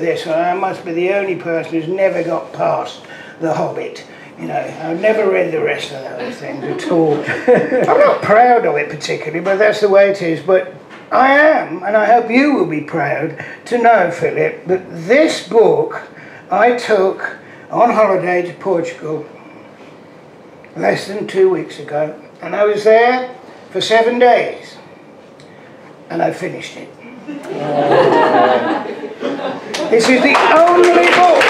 with this one, I must be the only person who's never got past The Hobbit. You know, I've never read the rest of those things at all. I'm not proud of it particularly, but that's the way it is. But I am, and I hope you will be proud to know, Philip, that this book I took on holiday to Portugal less than two weeks ago, and I was there for seven days, and I finished it. this is the only book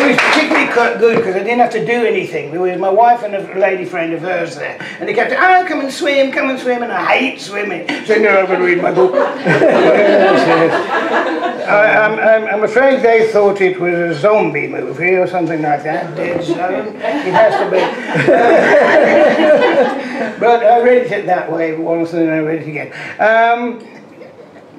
it was particularly good because I didn't have to do anything. There was my wife and a lady friend of hers there, and they kept, oh, come and swim, come and swim, and I hate swimming. So no, I'm going to read my book. I, am afraid they thought it was a zombie movie or something like that, Dead Zone. It has to be. but I read it that way once and then I read it again. Um,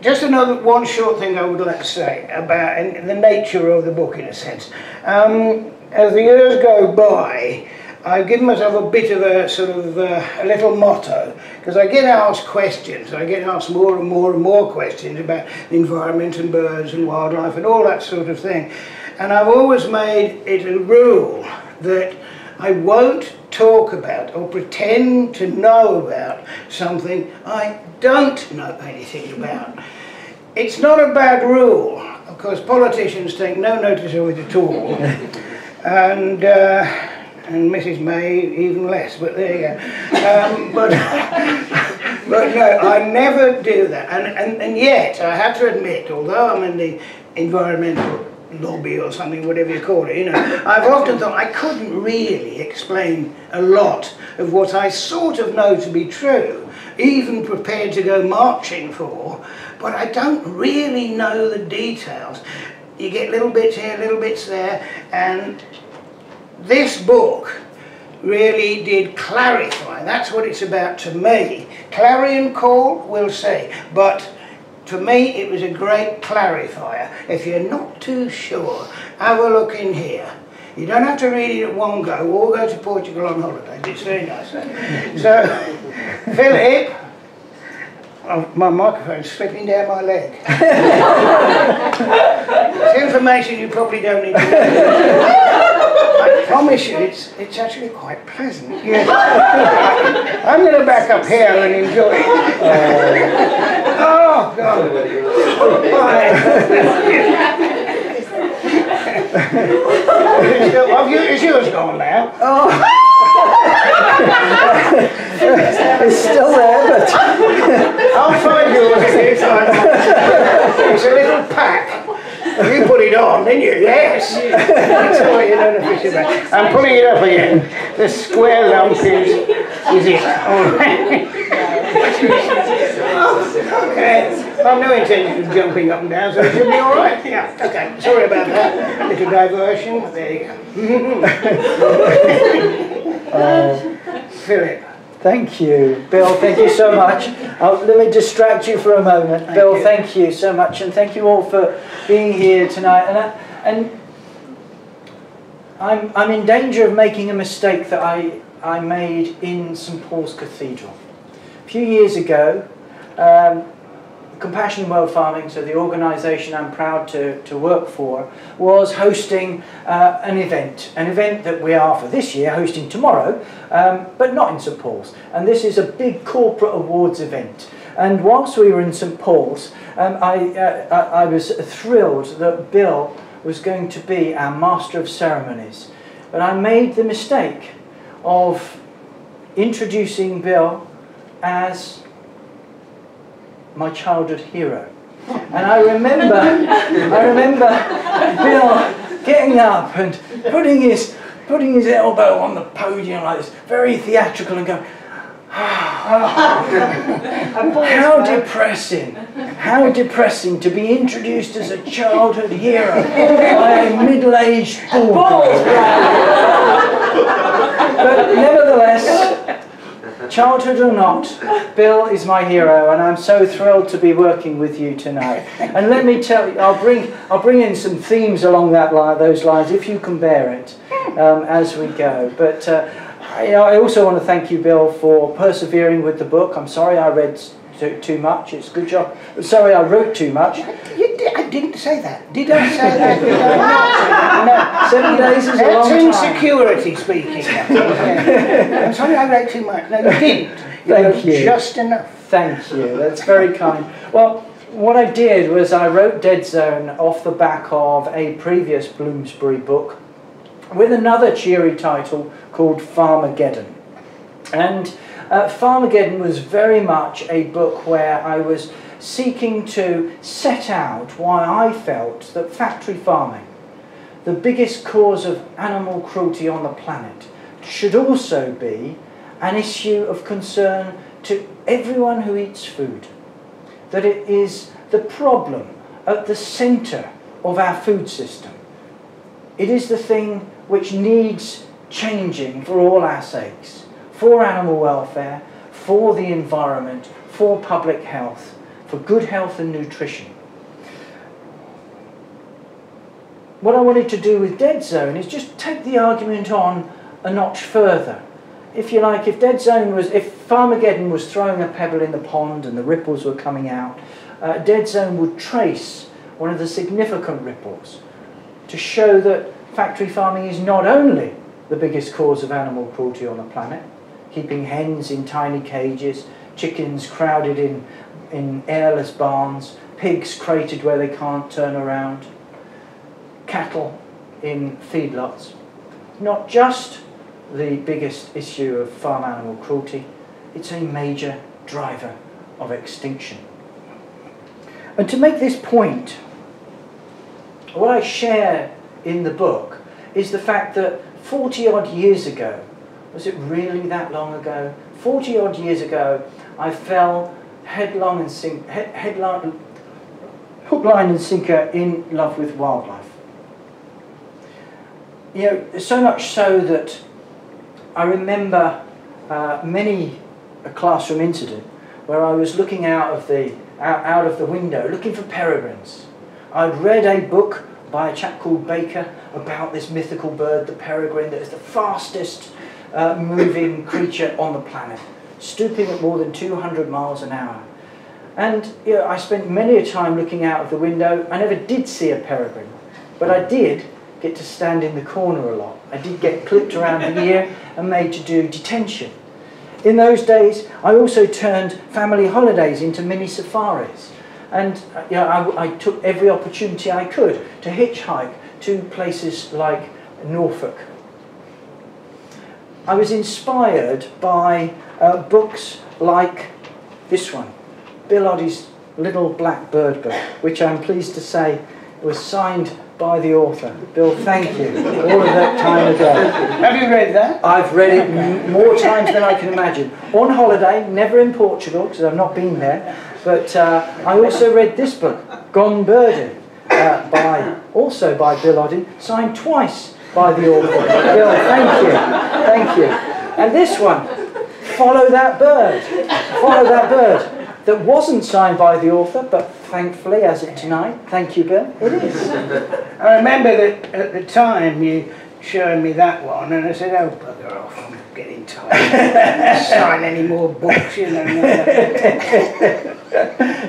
just another one short thing I would like to say about the nature of the book in a sense. Um, as the years go by, I've given myself a bit of a sort of uh, a little motto because I get asked questions. I get asked more and more and more questions about the environment and birds and wildlife and all that sort of thing. And I've always made it a rule that I won't talk about or pretend to know about something I don't know anything about. It's not a bad rule. Of course, politicians take no notice of it at all. and, uh, and Mrs May even less, but there you go. Um, but, but no, I never do that. And, and, and yet, I have to admit, although I'm in the environmental lobby or something, whatever you call it, you know. I've often thought I couldn't really explain a lot of what I sort of know to be true, even prepared to go marching for, but I don't really know the details. You get little bits here, little bits there, and this book really did clarify. That's what it's about to me. Clarion call, we'll see, but to me it was a great clarifier. If you're not too sure, have a look in here. You don't have to read it at one go, we'll go to Portugal on holidays, it's very nice. so, Philip, my microphone's slipping down my leg. it's information you probably don't need to know. I promise you, it's, it's actually quite pleasant. Yes. I'm going to back up here and enjoy it. oh, God. Bye. is yours gone now? Oh. it's still there, but... I'll find yours. It's a little pack. You put it on, didn't you? Yes. That's what you don't official about. I'm putting it up again. The square lump is, is it. All right. okay. I've no intention of jumping up and down, so it should be all right. Yeah. Okay. Sorry about that. Little diversion. There you go. uh, Philip. Thank you, Bill. Thank you so much. Uh, let me distract you for a moment. Thank Bill, you. thank you so much, and thank you all for being here tonight. And, I, and I'm, I'm in danger of making a mistake that I, I made in St Paul's Cathedral. A few years ago, um, Compassion World Farming, so the organisation I'm proud to, to work for, was hosting uh, an event, an event that we are for this year hosting tomorrow, um, but not in St Paul's. And this is a big corporate awards event. And whilst we were in St Paul's, um, I, uh, I was thrilled that Bill was going to be our Master of Ceremonies. But I made the mistake of introducing Bill as my childhood hero. And I remember, I remember Bill getting up and putting his, putting his elbow on the podium like this, very theatrical, and going, ah, ah, how depressing, how depressing to be introduced as a childhood hero by a middle-aged bald But nevertheless, childhood or not, Bill is my hero, and I'm so thrilled to be working with you tonight. And let me tell you, I'll bring, I'll bring in some themes along that line, those lines, if you can bear it, um, as we go. But uh, I, I, also want to thank you, Bill, for persevering with the book. I'm sorry I read too, too much. It's a good job. Sorry, I wrote too much. You did, I didn't say that. Did I say that? Did I not say? Seven days is a long time. insecurity speaking. Yeah. I'm sorry I wrote too much. No, you didn't. You Thank you. just enough. Thank you. That's very kind. Well, what I did was I wrote Dead Zone off the back of a previous Bloomsbury book with another cheery title called Farmageddon. And uh, Farmageddon was very much a book where I was seeking to set out why I felt that factory farming, the biggest cause of animal cruelty on the planet, should also be an issue of concern to everyone who eats food. That it is the problem at the centre of our food system. It is the thing which needs changing for all our sakes, for animal welfare, for the environment, for public health, for good health and nutrition. What I wanted to do with Dead Zone is just take the argument on a notch further. If you like, if Dead Zone was, if Farmageddon was throwing a pebble in the pond and the ripples were coming out, uh, Dead Zone would trace one of the significant ripples to show that factory farming is not only the biggest cause of animal cruelty on the planet, keeping hens in tiny cages, chickens crowded in, in airless barns, pigs crated where they can't turn around, cattle in feedlots. Not just the biggest issue of farm animal cruelty, it's a major driver of extinction. And to make this point, what I share in the book is the fact that 40 odd years ago, was it really that long ago? 40 odd years ago, I fell headlong and sink, head, headline, hook, line and sinker in love with wildlife. You know, so much so that I remember uh, many a classroom incident where I was looking out of the out, out of the window looking for peregrines. I'd read a book by a chap called Baker about this mythical bird, the peregrine, that is the fastest uh, moving creature on the planet, stooping at more than 200 miles an hour. And you know, I spent many a time looking out of the window. I never did see a peregrine, but I did get to stand in the corner a lot. I did get clipped around the ear and made to do detention. In those days, I also turned family holidays into mini safaris. And you know, I, I took every opportunity I could to hitchhike to places like Norfolk. I was inspired by uh, books like this one, Bill Oddie's Little Black Bird Book, which I'm pleased to say was signed by the author. Bill, thank you. All of that time ago. Have you read that? I've read it more times than I can imagine. On holiday, never in Portugal, because I've not been there. But uh, I also read this book, Gone Birding, uh, by also by Bill Oddie, signed twice by the author. Bill, thank you, thank you. And this one, Follow That Bird, Follow That Bird, that wasn't signed by the author, but thankfully, as of tonight, thank you, Bill, it is. I remember that at the time you showed me that one, and I said, "Oh, bugger off! I'm getting tired. Sign any more books, you know."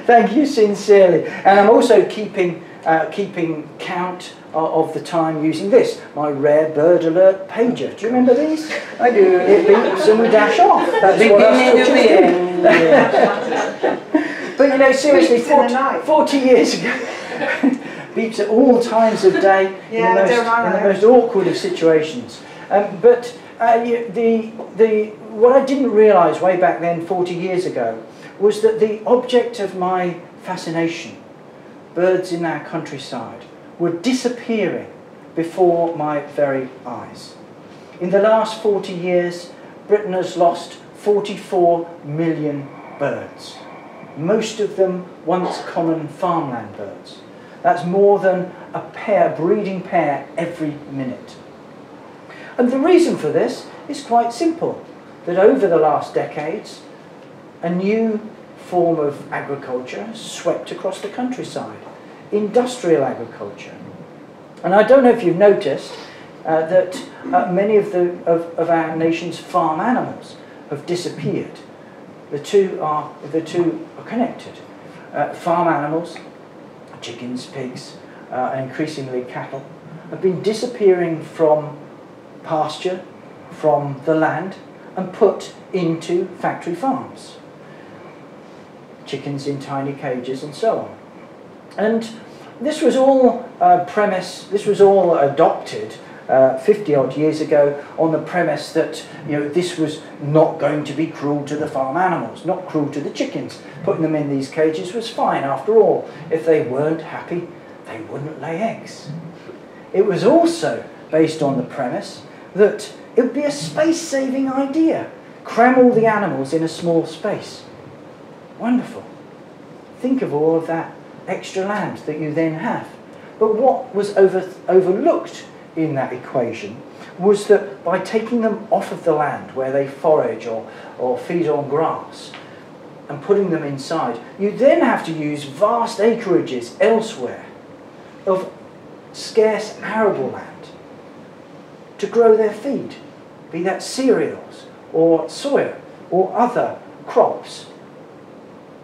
Thank you sincerely. And I'm also keeping, uh, keeping count of, of the time using this, my rare bird alert pager. Do you remember these? I do. It beeps and we dash off. That's what us twitchers do. end. But you know, seriously, Beeps in the 40, 40 years ago, beeps at all times of day Yeah, in, the most, in the most awkward of situations. Um, but uh, the, the, what I didn't realise way back then, 40 years ago, was that the object of my fascination, birds in our countryside, were disappearing before my very eyes. In the last 40 years, Britain has lost 44 million birds, most of them once common farmland birds. That's more than a pair, breeding pair, every minute. And the reason for this is quite simple that over the last decades, a new form of agriculture swept across the countryside industrial agriculture. And I don't know if you've noticed uh, that uh, many of, the, of, of our nation's farm animals have disappeared. the two are, the two are connected. Uh, farm animals, chickens, pigs, uh, increasingly cattle, have been disappearing from pasture, from the land, and put into factory farms. Chickens in tiny cages and so on. And this was all uh, premise, this was all adopted uh, 50 odd years ago on the premise that you know this was not going to be cruel to the farm animals, not cruel to the chickens. Putting them in these cages was fine. After all, if they weren't happy, they wouldn't lay eggs. It was also based on the premise that it would be a space-saving idea. Cram all the animals in a small space. Wonderful. Think of all of that extra land that you then have. But what was over, overlooked in that equation was that by taking them off of the land where they forage or, or feed on grass and putting them inside, you then have to use vast acreages elsewhere of scarce arable land to grow their feed, be that cereals or soya or other crops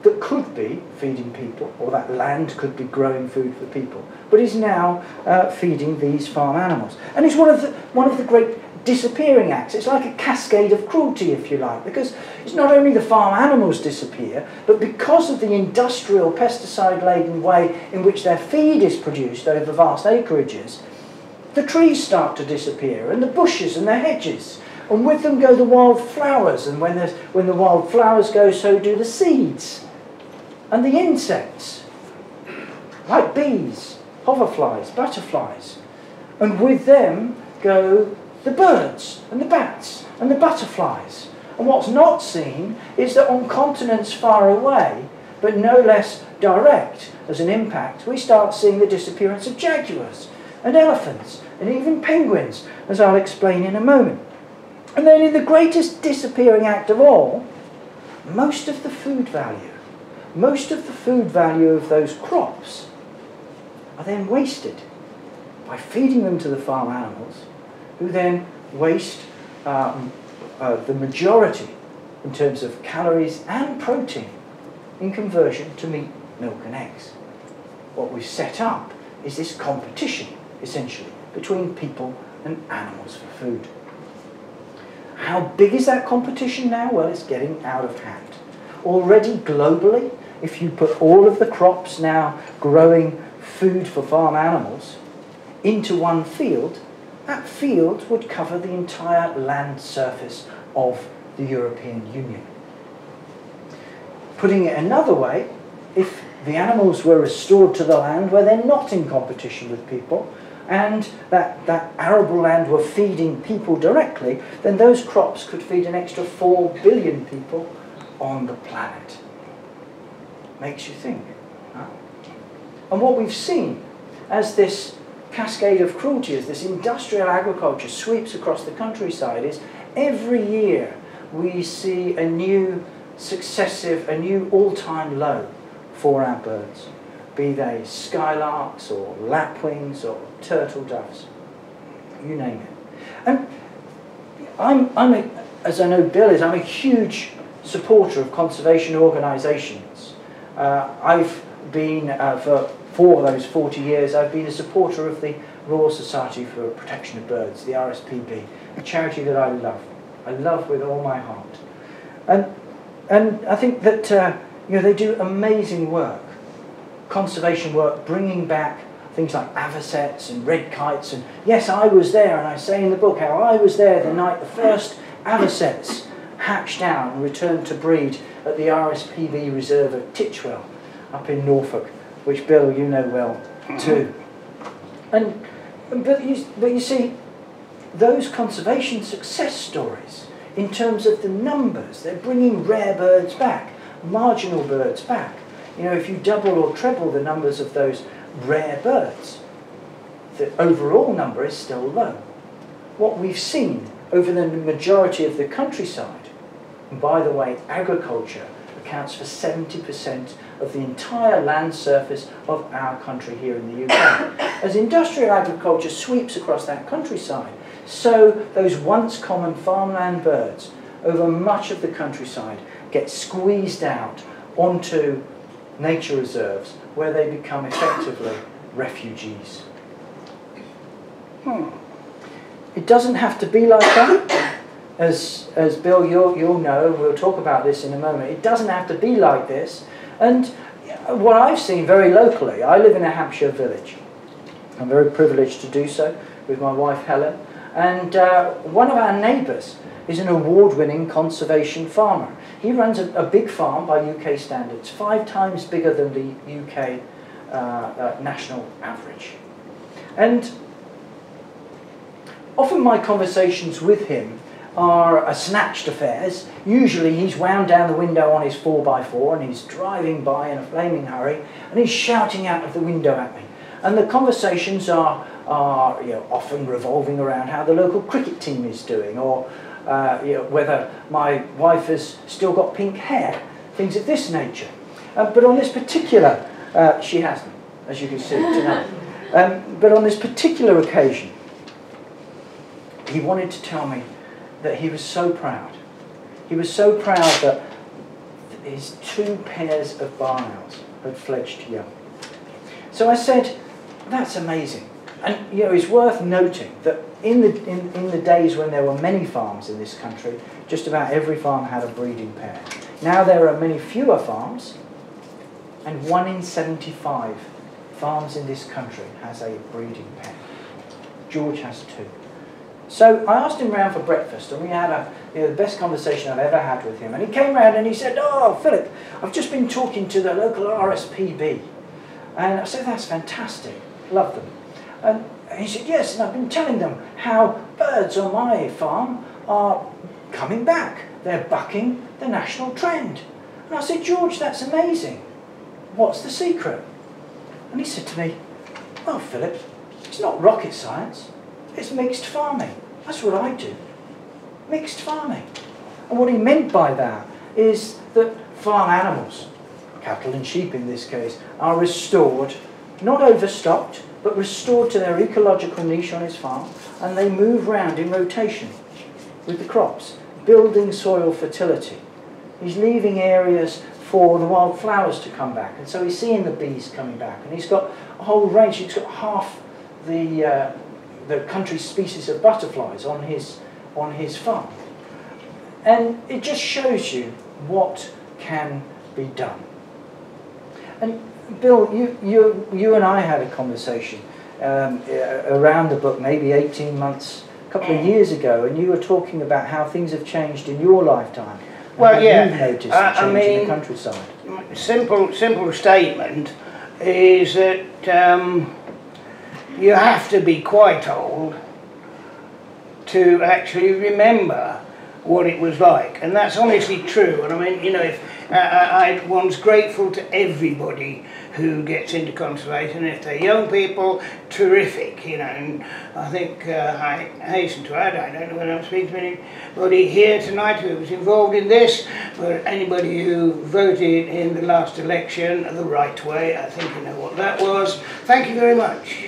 that could be feeding people, or that land could be growing food for people, but is now uh, feeding these farm animals. And it's one of, the, one of the great disappearing acts. It's like a cascade of cruelty, if you like, because it's not only the farm animals disappear, but because of the industrial pesticide-laden way in which their feed is produced over vast acreages, the trees start to disappear, and the bushes and the hedges, and with them go the wild flowers, and when, when the wild flowers go, so do the seeds and the insects, like bees, hoverflies, butterflies. And with them go the birds and the bats and the butterflies. And what's not seen is that on continents far away, but no less direct as an impact, we start seeing the disappearance of jaguars and elephants and even penguins, as I'll explain in a moment. And then in the greatest disappearing act of all, most of the food value most of the food value of those crops are then wasted by feeding them to the farm animals, who then waste um, uh, the majority in terms of calories and protein in conversion to meat, milk and eggs. What we've set up is this competition, essentially, between people and animals for food. How big is that competition now? Well, it's getting out of hand. Already globally, if you put all of the crops now growing food for farm animals into one field, that field would cover the entire land surface of the European Union. Putting it another way, if the animals were restored to the land where they're not in competition with people, and that, that arable land were feeding people directly, then those crops could feed an extra 4 billion people on the planet makes you think. Huh? And what we've seen as this cascade of cruelty, as this industrial agriculture sweeps across the countryside, is every year we see a new successive, a new all-time low for our birds, be they skylarks or lapwings or turtle doves, you name it. And I'm, I'm a, as I know Bill is, I'm a huge supporter of conservation organisations I've been, uh, for, for those 40 years, I've been a supporter of the Royal Society for Protection of Birds, the RSPB, a charity that I love. I love with all my heart. And, and I think that uh, you know, they do amazing work, conservation work, bringing back things like avocets and red kites. And yes, I was there, and I say in the book how I was there the night the first avocets hatched out and returned to breed at the RSPB Reserve of Titchwell up in Norfolk, which Bill, you know well too. Mm-hmm. And, but, you, but you see, those conservation success stories, in terms of the numbers, they're bringing rare birds back, marginal birds back. You know, if you double or treble the numbers of those rare birds, the overall number is still low. What we've seen over the majority of the countryside and by the way, agriculture accounts for 70% of the entire land surface of our country here in the UK. As industrial agriculture sweeps across that countryside, so those once common farmland birds over much of the countryside get squeezed out onto nature reserves where they become effectively refugees. Hmm. It doesn't have to be like that. As, as Bill, you'll, you'll know, we'll talk about this in a moment, it doesn't have to be like this. And what I've seen very locally, I live in a Hampshire village. I'm very privileged to do so with my wife Helen. And uh, one of our neighbours is an award-winning conservation farmer. He runs a, a, big farm by UK standards, five times bigger than the UK uh, uh, national average. And often my conversations with him are uh, snatched affairs. Usually he's wound down the window on his 4x4 and he's driving by in a flaming hurry and he's shouting out of the window at me. And the conversations are, are you know, often revolving around how the local cricket team is doing or uh, you know, whether my wife has still got pink hair, things of this nature. Uh, but on this particular, uh, she hasn't, as you can see tonight. Um, but on this particular occasion, he wanted to tell me that he was so proud. He was so proud that his two pairs of barn owls had fledged young. So I said, that's amazing. And you know, it's worth noting that in the, in, in the days when there were many farms in this country, just about every farm had a breeding pair. Now there are many fewer farms, and one in 75 farms in this country has a breeding pair. George has two. So I asked him round for breakfast, and we had a, you know, the best conversation I've ever had with him. And he came round and he said, "Oh, Philip, I've just been talking to the local RSPB," and I said, "That's fantastic, love them." And he said, "Yes," and I've been telling them how birds on my farm are coming back. They're bucking the national trend. And I said, "George, that's amazing. What's the secret?" And he said to me, "Well, Philip, it's not rocket science." It's mixed farming. That's what I do. Mixed farming. And what he meant by that is that farm animals, cattle and sheep in this case, are restored, not overstocked, but restored to their ecological niche on his farm, and they move round in rotation with the crops, building soil fertility. He's leaving areas for the wildflowers to come back, and so he's seeing the bees coming back, and he's got a whole range. He's got half the uh, the country species of butterflies on his, on his farm. And it just shows you what can be done. And Bill, you, you, you and I had a conversation um, around the book maybe 18 months, a couple of years ago, and you were talking about how things have changed in your lifetime. Well, yeah. You've noticed uh, change I mean, in the countryside. Simple, simple statement is that um, you have to be quite old to actually remember what it was like. And that's honestly true. And I mean, you know, if uh, I, one's grateful to everybody who gets into conservation. If they're young people, terrific, you know. And I think uh, I hasten to add, I don't know whether I'm speaking to anybody here tonight who was involved in this, but anybody who voted in the last election the right way, I think you know what that was. Thank you very much.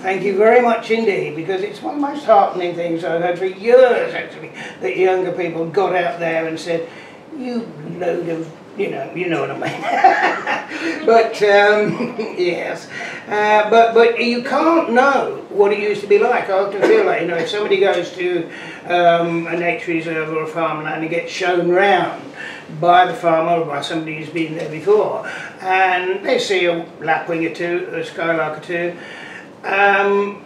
Thank you very much indeed, because it's one of the most heartening things I've heard for years, actually, that younger people got out there and said, you load of, you know, you know what I mean. but, um, yes. Uh, but, but you can't know what it used to be like. I often feel like, you know, if somebody goes to um, a nature reserve or a farmland and gets shown round, by the farmer or by somebody who's been there before and they see a lapwing or two, a skylark or two um,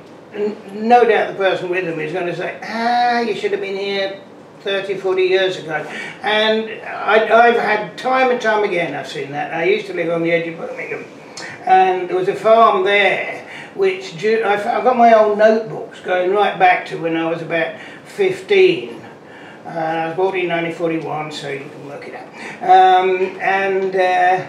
no doubt the person with them is going to say, ah, you should have been here 30, 40 years ago. And I, have had time and time again, I've seen that. I used to live on the edge of Birmingham. And there was a farm there, which I, have got my old notebooks going right back to when I was about 15. Uh, I was born in 1941, so you can work it out. Um, and uh,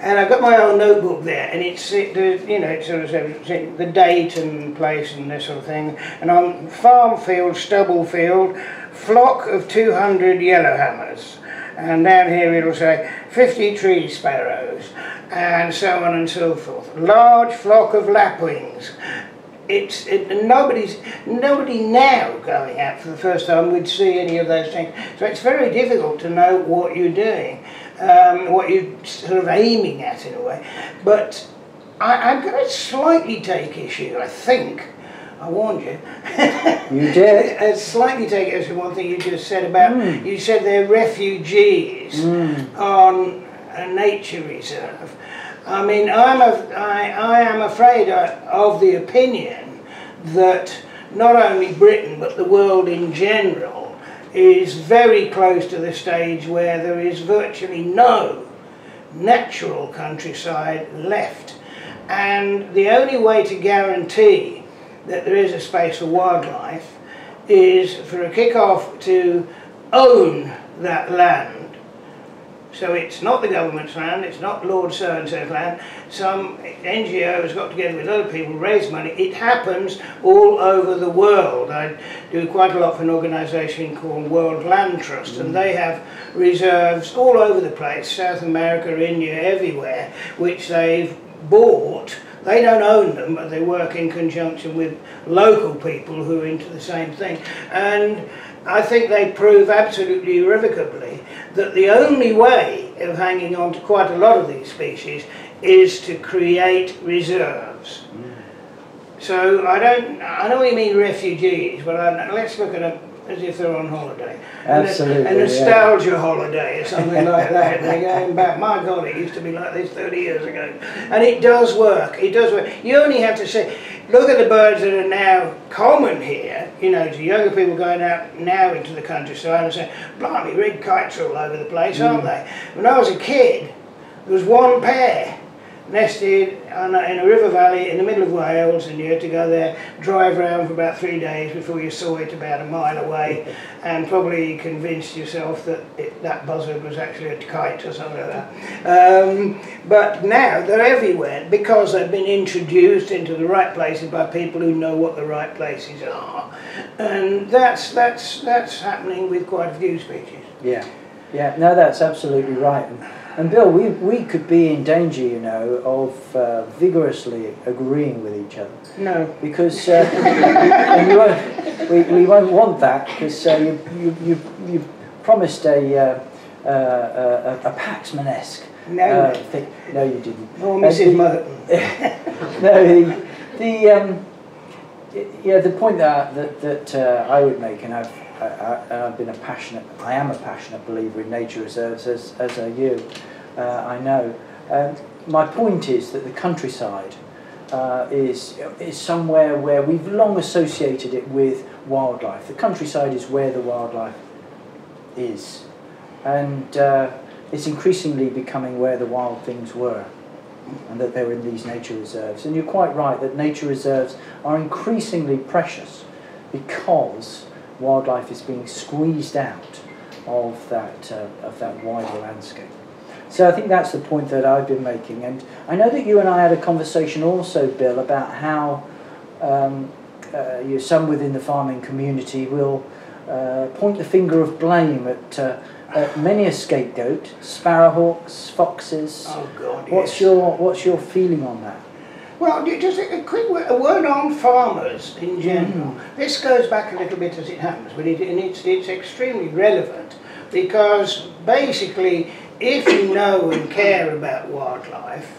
and I've got my own notebook there, and it's it, you know it sort of says the date and place and this sort of thing. And on farm field, stubble field, flock of 200 yellowhammers, and down here it'll say 50 tree sparrows, and so on and so forth. Large flock of lapwings, it's it, nobody's nobody now going out for the first time would see any of those things. So it's very difficult to know what you're doing, um, what you're sort of aiming at in a way. But I, I'm going to slightly take issue, I think. I warned you. You did. I slightly take issue with one thing you just said about, Mm. you said they're refugees Mm. on a nature reserve. I mean, I'm a, I, I am afraid of the opinion that not only Britain but the world in general is very close to the stage where there is virtually no natural countryside left. And the only way to guarantee that there is a space for wildlife is for a kick-off to own that land. So it's not the government's land, it's not Lord so-and-so's land. Some NGO has got together with other people, raise money. It happens all over the world. I do quite a lot for an organisation called World Land Trust and they have reserves all over the place, South America, India, everywhere, which they've bought. They don't own them, but they work in conjunction with local people who are into the same thing. And I think they prove absolutely irrevocably that the only way of hanging on to quite a lot of these species is to create reserves. Mm. So I don't, I know you mean refugees, but I, let's look at them as if they're on holiday. And a- Absolutely, A yeah. nostalgia holiday or something like that. They're going back, my God, it used to be like this 30 years ago. And it does work, it does work. You only have to say, look at the birds that are now common here, you know, to younger people going out now into the countryside and saying, blimey, red kites are all over the place, aren't mm. they? When I was a kid, there was one pair nested on a, in a river valley in the middle of Wales and you had to go there, drive around for about three days before you saw it about a mile away and probably convinced yourself that it, that buzzard was actually a kite or something like that. Um, but now they're everywhere because they've been introduced into the right places by people who know what the right places are. And that's, that's, that's happening with quite a few species. Yeah, yeah, no, that's absolutely right. And, Bill, we, we could be in danger, you know, of uh, vigorously agreeing with each other. No. Because uh, and you won't, we, we won't want that because uh, you, you, you, you promised a, uh, uh, a, a Paxman-esque No. uh, thing. No, you didn't. Uh, Mrs. the- Merton. no, the, the um, yeah, the point that that, that uh, I would make, and I've I, I've been a passionate, I am a passionate believer in nature reserves, as as are you. Uh, I know. Um, my point is that the countryside uh, is is somewhere where we've long associated it with wildlife. The countryside is where the wildlife is, and uh, it's increasingly becoming where the wild things were and that they're in these nature reserves. And you're quite right that nature reserves are increasingly precious because wildlife is being squeezed out of that, uh, of that wider landscape. So I think that's the point that I've been making. And I know that you and I had a conversation also, Bill, about how um, uh, you, some within the farming community will uh, point the finger of blame at, uh, at many a scapegoat, sparrowhawks, foxes, Oh, God, What's yes. your What's your feeling on that? Well, just a quick word, a word on farmers in general. Mm. This goes back a little bit as it happens, but it, and it's, it's extremely relevant because basically, if you know and care about wildlife,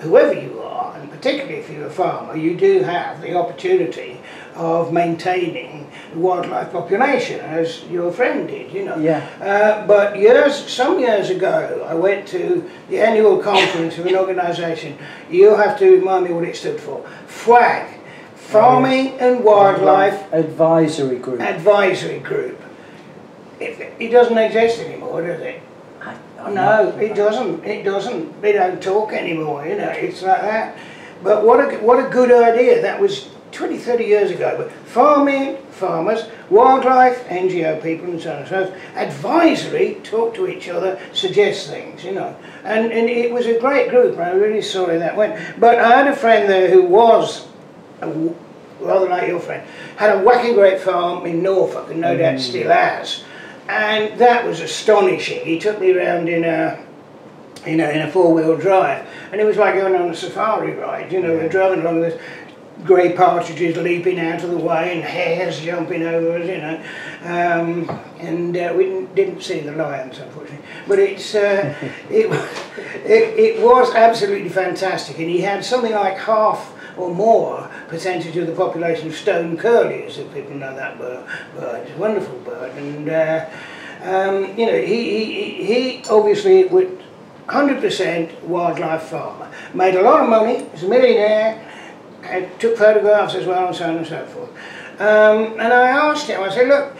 whoever you are, and particularly if you're a farmer, you do have the opportunity of maintaining the wildlife population, as your friend did, you know. Yeah. Uh, but years, some years ago, I went to the annual conference of an organisation. You'll have to remind me what it stood for. FWAG, Farming and Wildlife Advisory Group. Advisory Group. It, it doesn't exist anymore, does it? I- No, it doesn't. It doesn't. They don't talk anymore, you know. It's like that. But what a, what a good idea. That was 20, 30 years ago. But farming, farmers, wildlife, NGO people and so on and so forth, advisory, talk to each other, suggest things, you know. And, and it was a great group. I'm really sorry that went. But I had a friend there who was, a rather like your friend, had a whacking great farm in Norfolk and no mm. doubt still has. And that was astonishing. He took me around in a you know, in a four-wheel drive, and it was like going on a safari ride. You know, we're driving along this grey partridges leaping out of the way and hares jumping over us, you know. Um, and uh, we didn't, didn't, see the lions, unfortunately. But it's, uh, it, it, it was absolutely fantastic. And he had something like half or more percentage of the population of stone curlews, if people know that bird. bird. It's a wonderful bird. And, uh, um, you know, he, he, he obviously would 100% wildlife farmer. Made a lot of money, was a millionaire, and took photographs as well and so on and so forth. Um, and I asked him, I said, look,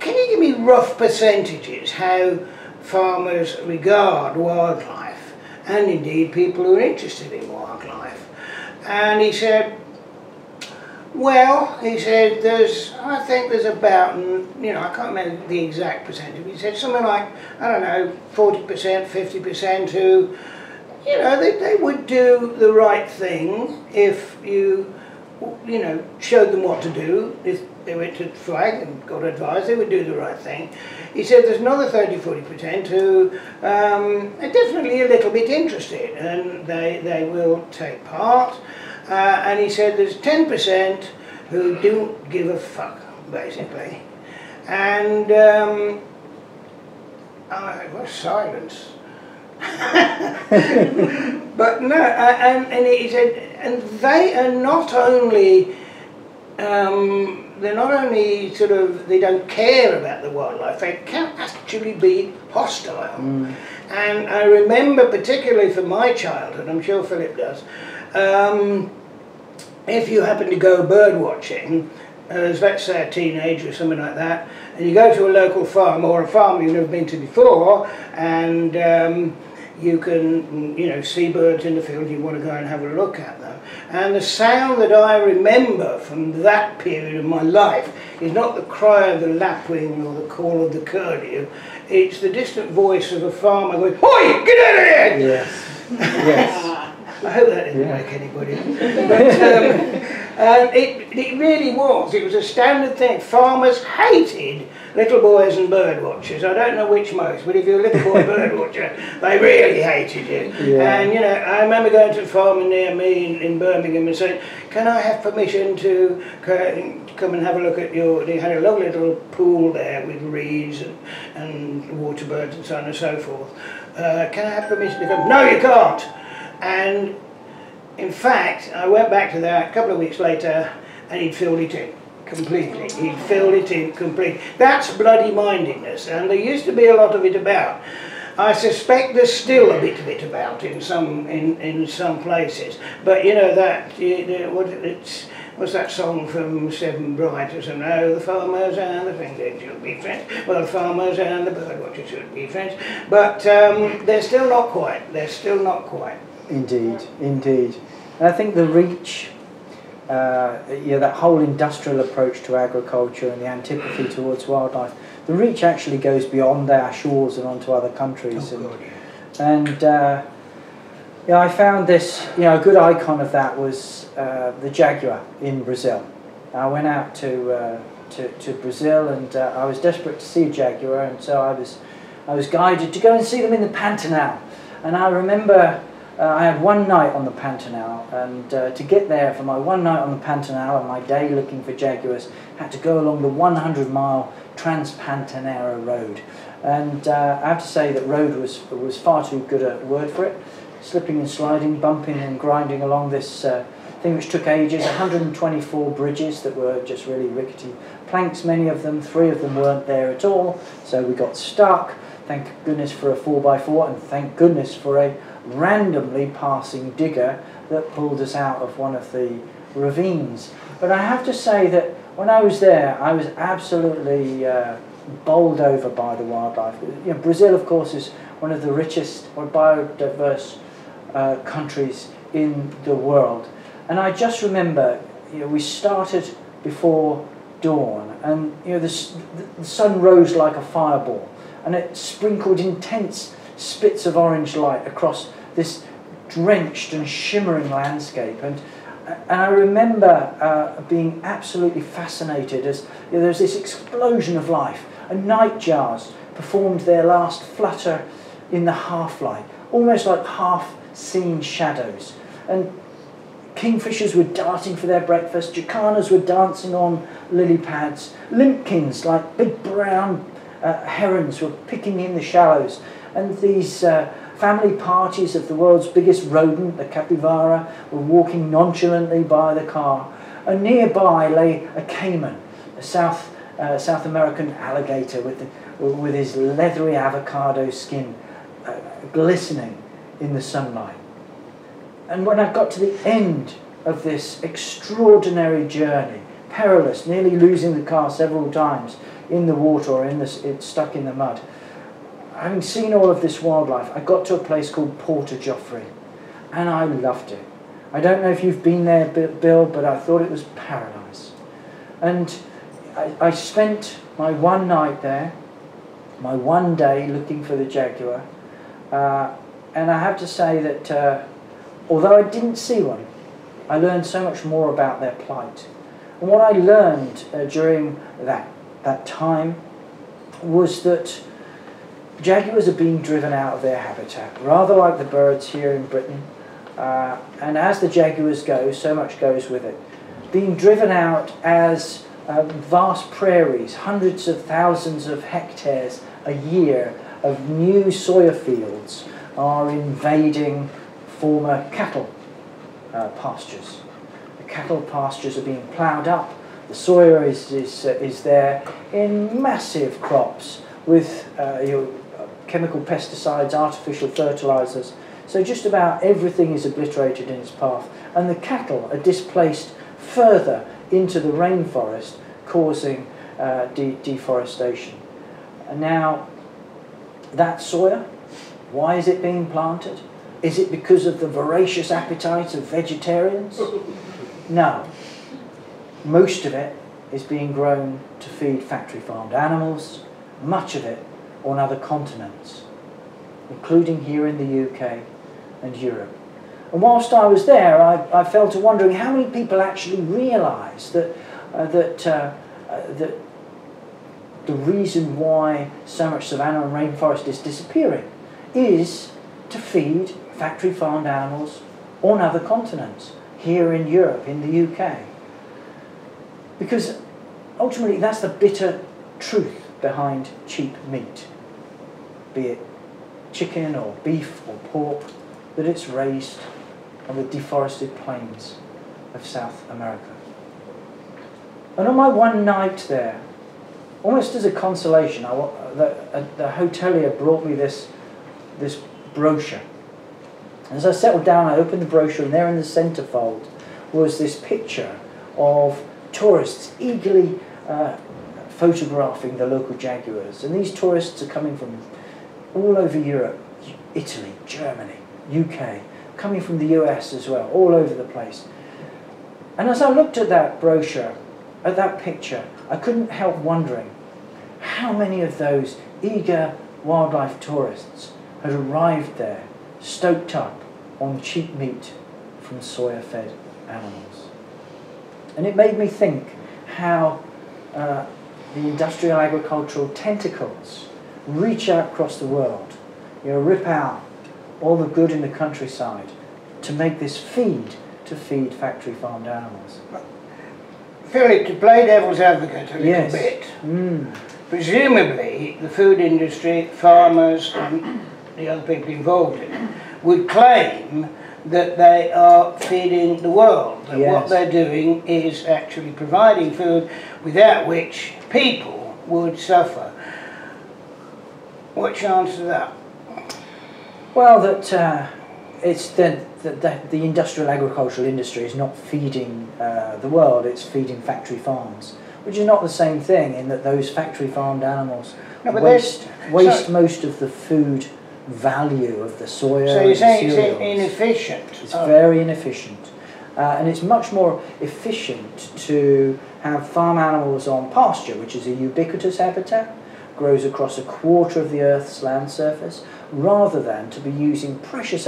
can you give me rough percentages how farmers regard wildlife and indeed people who are interested in wildlife? And he said, well, he said, there's, I think there's about, you know, I can't remember the exact percentage, he said something like, I don't know, 40%, 50% who, you know, they, they would do the right thing if you, you know, showed them what to do. If they went to FWAG and got advice, they would do the right thing. He said there's another 30, 40% who um, are definitely a little bit interested and they, they will take part. Uh, and he said there's 10% who don't give a fuck, basically. And um, I was silence. but no, and, and he said, and they are not only, um, they're not only sort of, they don't care about the wildlife, they can actually be hostile. Mm. And I remember particularly for my childhood, I'm sure Philip does, um, if you happen to go bird watching, as let's say a teenager or something like that, and you go to a local farm or a farm you've never been to before, and um, you can, you know, see birds in the field, you want to go and have a look at them. And the sound that I remember from that period of my life is not the cry of the lapwing or the call of the curlew, it's the distant voice of a farmer going, Hoi, get out of here! Yes. yes. I hope that didn't yeah. wake anybody. But um, um, it, it really was. It was a standard thing. Farmers hated little boys and bird watchers. I don't know which most, but if you're a little boy bird watcher, they really hated you. Yeah. And you know, I remember going to a farm near me in, in Birmingham and saying, "Can I have permission to come and have a look at your?" They had a lovely little pool there with reeds and, and water birds and so on and so forth. Uh, can I have permission to come? No, you can't. And in fact, I went back to that a couple of weeks later and he'd filled it in completely. He'd filled it in completely. That's bloody mindedness, and there used to be a lot of it about. I suspect there's still a bit of it about in some in, in some places, but you know that what it's what's that song from Seven Brides something? Oh, the farmers and the things should be friends. Well, the farmers and the birdwatchers should be friends, but um, they're still not quite. They're still not quite. Indeed, indeed. And I think the reach, uh, yeah, that whole industrial approach to agriculture and the antipathy towards wildlife, the reach actually goes beyond our shores and onto other countries. Oh, and and uh, yeah, I found this, you know, a good icon of that was uh, the jaguar in Brazil. I went out to, uh, to, to Brazil and uh, I was desperate to see a jaguar and so I was, I was guided to go and see them in the Pantanal. And I remember uh, I had one night on the Pantanal, and uh, to get there for my one night on the Pantanal and my day looking for jaguars, had to go along the 100 mile Trans-Pantaneira Road. And uh, I have to say that road was, was far too good a word for it. Slipping and sliding, bumping and grinding along this uh, thing which took ages, 124 bridges that were just really rickety. Planks, many of them, three of them weren't there at all, so we got stuck. Thank goodness for a 4x4 and thank goodness for a randomly passing digger that pulled us out of one of the ravines. But I have to say that when I was there, I was absolutely uh, bowled over by the wildlife. You know, Brazil, of course, is one of the richest or biodiverse uh, countries in the world. And I just remember, you know, we started before dawn, and you know, the, the sun rose like a fireball, and it sprinkled intense spits of orange light across this drenched and shimmering landscape. And, and I remember uh, being absolutely fascinated as you know, there was this explosion of life. And nightjars performed their last flutter in the half light, almost like half seen shadows. And Kingfishers were darting for their breakfast, jacanas were dancing on lily pads, limpkins, like big brown uh, herons, were picking in the shallows, and these uh, family parties of the world's biggest rodent, the capybara, were walking nonchalantly by the car. And nearby lay a caiman, a South, uh, South American alligator with, the, with his leathery avocado skin uh, glistening in the sunlight. And when I got to the end of this extraordinary journey, perilous, nearly losing the car several times in the water or in the, it's stuck in the mud, having seen all of this wildlife, I got to a place called Porto Joffre, and I loved it. I don't know if you've been there, Bill, but I thought it was paradise. And I, I spent my one night there, my one day looking for the jaguar, uh, and I have to say that uh, although I didn't see one, I learned so much more about their plight. And what I learned uh, during that, that time was that jaguars are being driven out of their habitat, rather like the birds here in Britain. Uh, and as the jaguars go, so much goes with it. Being driven out as um, vast prairies, hundreds of thousands of hectares a year of new soya fields are invading former cattle uh, pastures. The cattle pastures are being ploughed up. The soya is, is, uh, is there in massive crops with uh, chemical pesticides, artificial fertilizers. So just about everything is obliterated in its path. And the cattle are displaced further into the rainforest, causing uh, de deforestation. And now, that soya, why is it being planted? Is it because of the voracious appetite of vegetarians? No. Most of it is being grown to feed factory farmed animals, much of it on other continents, including here in the UK and Europe. And whilst I was there, I, I fell to wondering how many people actually realise that, uh, that, uh, uh, that the reason why so much savannah and rainforest is disappearing is to feed factory farmed animals on other continents, here in Europe, in the UK. Because ultimately that's the bitter truth behind cheap meat, be it chicken or beef or pork, that it's raised on the deforested plains of South America. And on my one night there, almost as a consolation, I, the, uh, the hotelier brought me this, this brochure. As I settled down, I opened the brochure, and there in the centerfold was this picture of tourists eagerly uh, photographing the local jaguars. And these tourists are coming from all over Europe, Italy, Germany, UK, coming from the US as well, all over the place. And as I looked at that brochure, at that picture, I couldn't help wondering how many of those eager wildlife tourists had arrived there, stoked up on cheap meat from soya-fed animals. And it made me think how uh, the industrial agricultural tentacles reach out across the world, you know, rip out all the good in the countryside to make this feed to feed factory farmed animals. Philip, to play devil's advocate a little yes. bit, mm. presumably the food industry, farmers and the other people involved in it would claim that they are feeding the world, that yes. what they're doing is actually providing food without which people would suffer. What's your answer to that? Well, that uh, it's the, the, the, industrial agricultural industry is not feeding uh, the world, it's feeding factory farms, which is not the same thing in that those factory farmed animals no, waste, waste most of the food value of the soya. So you're saying it's inefficient? It's oh. very inefficient. Uh, and it's much more efficient to have farm animals on pasture, which is a ubiquitous habitat, grows across a quarter of the Earth's land surface, rather than to be using precious